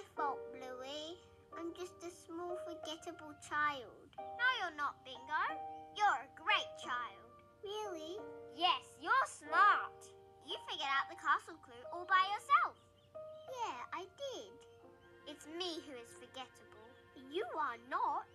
my fault, Bluey. I'm just a small, forgettable child. No, you're not, Bingo. You're a great child. Really? Yes, you're smart. You figured out the castle clue all by yourself. Yeah, I did. It's me who is forgettable. You are not.